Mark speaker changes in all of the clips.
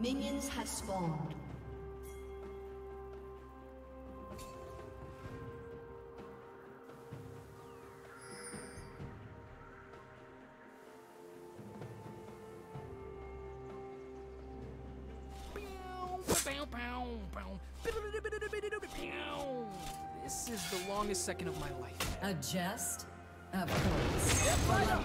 Speaker 1: Minions have spawned.
Speaker 2: This is the longest second of my life.
Speaker 3: A jest? Of course. Pull up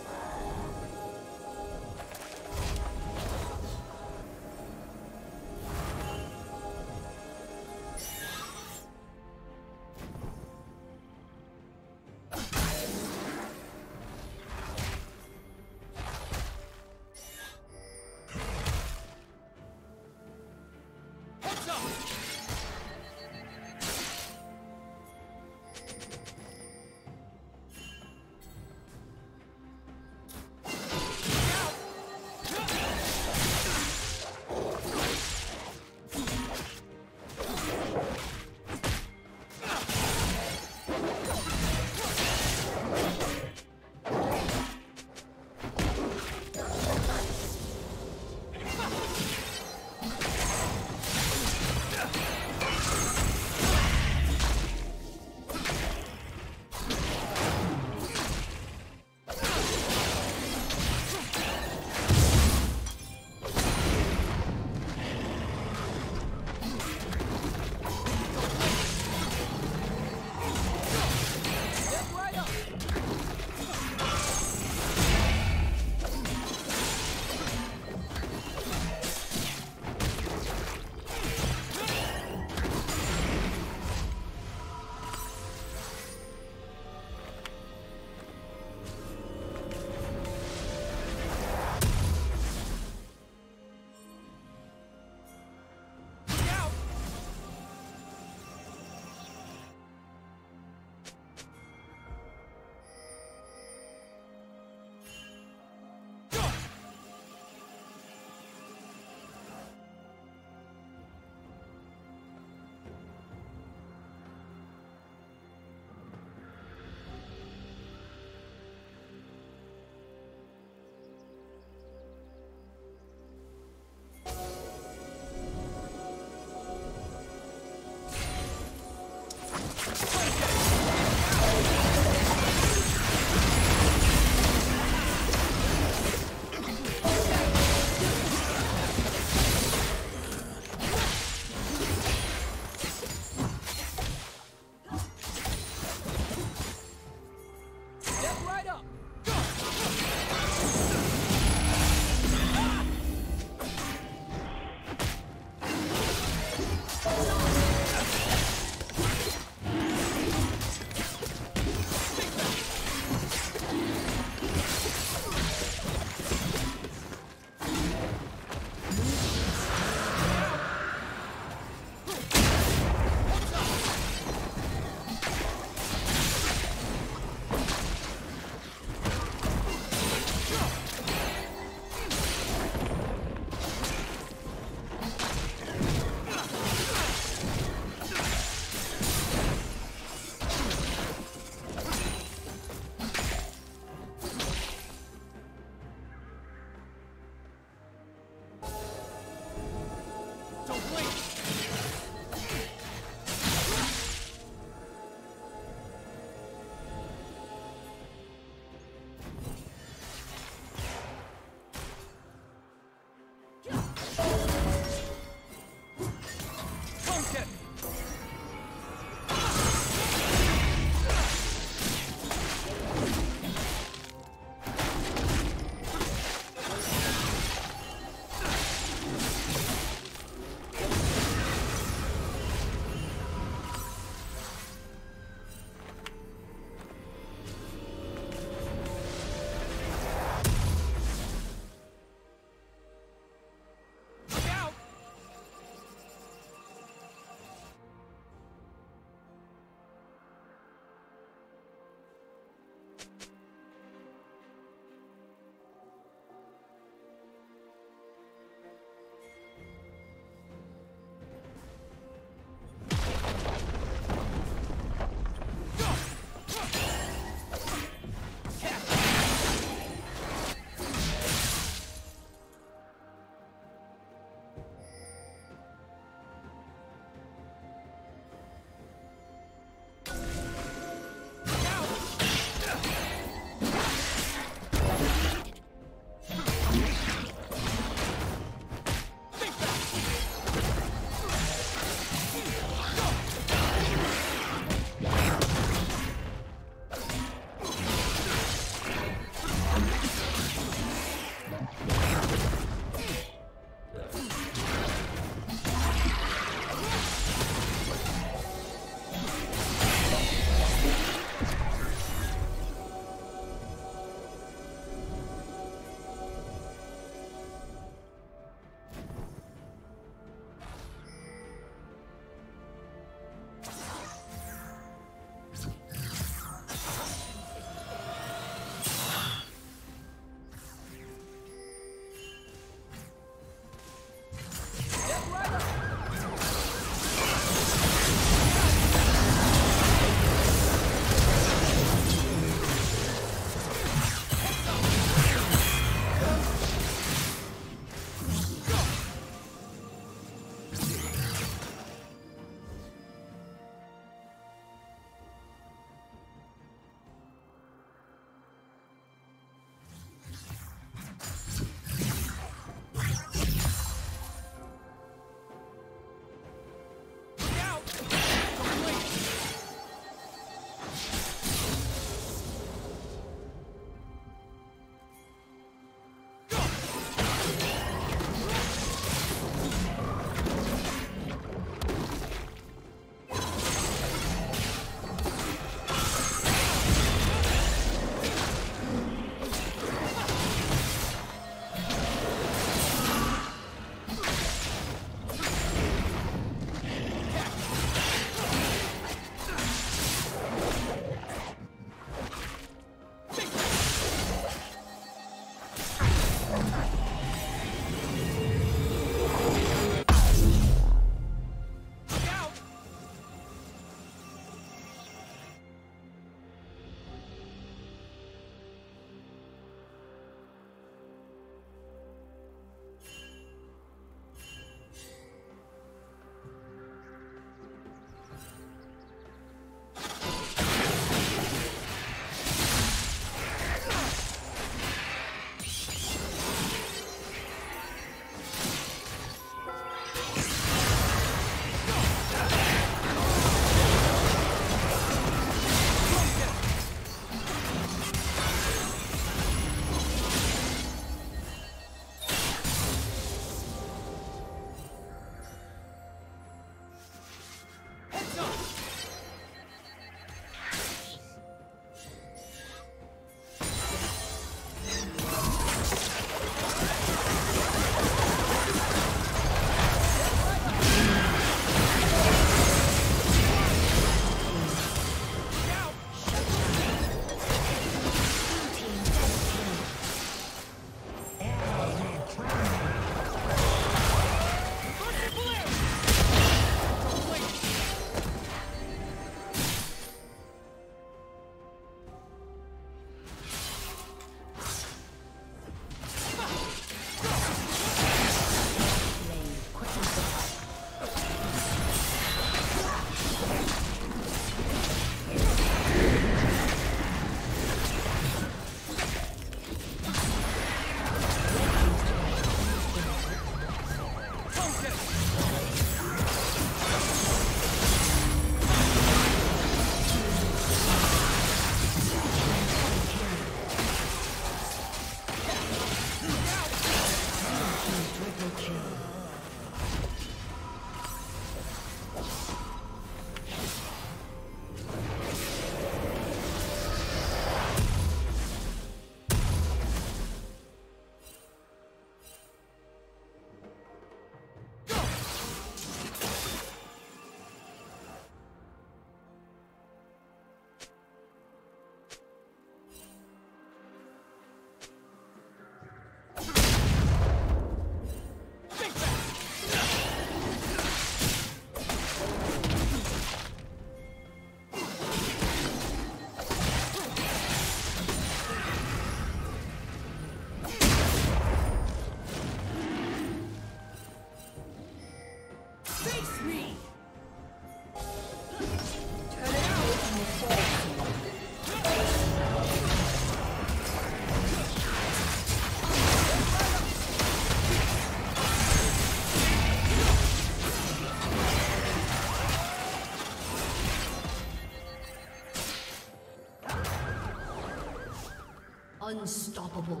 Speaker 3: Unstoppable.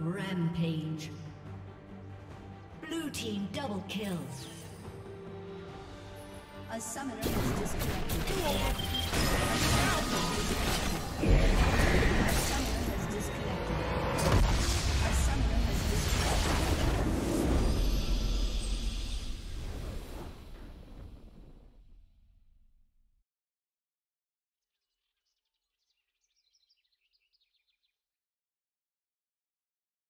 Speaker 3: Rampage. Blue team double kill.
Speaker 4: A summoner has disconnected.